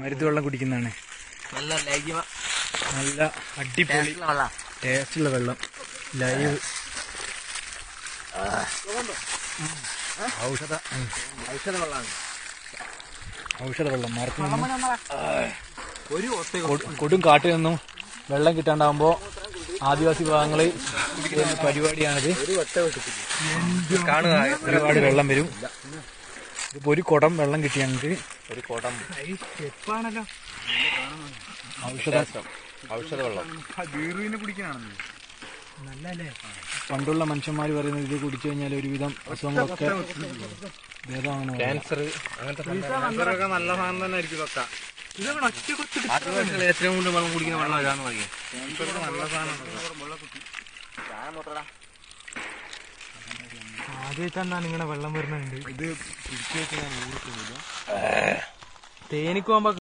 മരുന്ന് വെള്ളം കുടിക്കുന്നതാണ്. നല്ല ലൈവ് നല്ല അടിപൊളി ടേസ്റ്റുള്ള വെള്ളം. ലൈവ്. ഔഷധ. ഔഷധ വെള്ളമാണ് ഔഷധ വെള്ളം മരത്തിൽ കൊടും കാട്ടിൽ നിന്നും വെള്ളം കിട്ടാണ്ടാവുമ്പോ ആദിവാസി വിഭാഗങ്ങളിൽ പരിപാടിയാണിത്. കാണുക ഒരുപാട് വെള്ളം വരും. ഇതിപ്പോ ഒരു കുടം വെള്ളം കിട്ടി ഞങ്ങൾക്ക് ഒരു കുടം ഔഷധ ഔഷധ വെള്ളം പണ്ടുള്ള മനുഷ്യന്മാർ പറയുന്നത് ഇത് കുടിച്ചു കഴിഞ്ഞാൽ ഒരുവിധം അസുഖങ്ങളൊക്കെ പറയും. ക്യാൻസർ അങ്ങനത്തെ നല്ല സാധനം തന്നെ ആയിരിക്കും ഇതൊക്കെ ആദിവാസികൾ ഏറ്റവും കൂടുതൽ വെള്ളം കുടിക്കുന്ന വെള്ളം ഇതാന്ന് പറയും നല്ല സാധനം ആദ്യമായിട്ടാണ് ഇങ്ങനെ വെള്ളം വരുന്നുണ്ട് ഇത് പിടിച്ചു വെച്ചാൽ ഊർക്ക് തേനിക്ക് പോകുമ്പോ